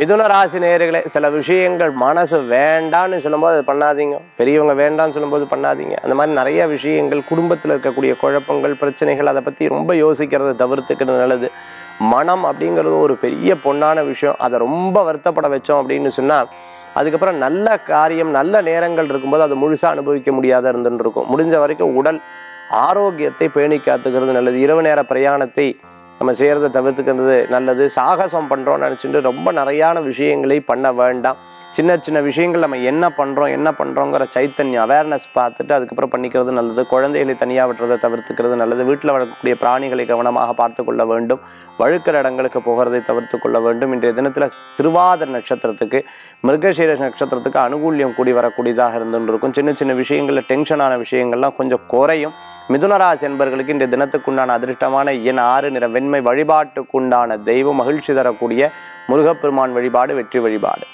மிதுன ராசி நேயர்களே சில விஷயங்கள் மனசு வேண்டான்னு சொல்லும்போது அது பண்ணாதீங்க. பெரியவங்க வேண்டாம்னு சொல்லும்போது பண்ணாதீங்க. அந்த மாதிரி நிறைய விஷயங்கள் குடும்பத்தில் இருக்கக்கூடிய குழப்பங்கள் பிரச்சனைகள் அதை பற்றி ரொம்ப யோசிக்கிறத தவிர்த்துக்கிறது நல்லது. மனம் அப்படிங்கிறது ஒரு பெரிய பொன்னான விஷயம். அதை ரொம்ப வருத்தப்பட வச்சோம் அப்படின்னு சொன்னால் அதுக்கப்புறம் நல்ல காரியம் நல்ல நேரங்கள் இருக்கும்போது அதை முழுசாக அனுபவிக்க முடியாத இருந்துன்னு இருக்கும். முடிஞ்ச வரைக்கும் உடல் ஆரோக்கியத்தை பேணி காத்துக்கிறது நல்லது. இரவு நேர பிரயாணத்தை நம்ம செய்கிறத தவிர்த்துக்கிறது நல்லது. சாகசம் பண்ணுறோம்னு நினச்சிட்டு ரொம்ப நிறையான விஷயங்களை பண்ண வேண்டாம். சின்ன சின்ன விஷயங்கள் நம்ம என்ன பண்ணுறோம் என்ன பண்ணுறோங்கிற சைத்தன்யம் அவேர்னஸ் பார்த்துட்டு அதுக்கப்புறம் பண்ணிக்கிறது நல்லது. குழந்தைகளை தனியாக விட்டுறதை தவிர்த்துக்கிறது நல்லது. வீட்டில் வளர்க்கக்கூடிய பிராணிகளை கவனமாக பார்த்து கொள்ள வேண்டும். வழுக்கிற இடங்களுக்கு போகிறதை தவிர்த்து கொள்ள வேண்டும். இன்றைய தினத்தில் திருவாதிர நட்சத்திரத்துக்கு மிருகசீர நட்சத்திரத்துக்கு அனுகூல்யம் கூடி வரக்கூடியதாக இருந்துன்னு இருக்கும் சின்ன சின்ன விஷயங்களில் டென்ஷனான விஷயங்கள்லாம் கொஞ்சம் குறையும். மிதுனராசி என்பர்களுக்கு இன்றைய தினத்துக்குண்டான அதிர்ஷ்டமான எண் ஆறு நிற வெண்மை வழிபாட்டுக்குண்டான தெய்வம் மகிழ்ச்சி தரக்கூடிய முருகப்பெருமான் வழிபாடு வெற்றி வழிபாடு.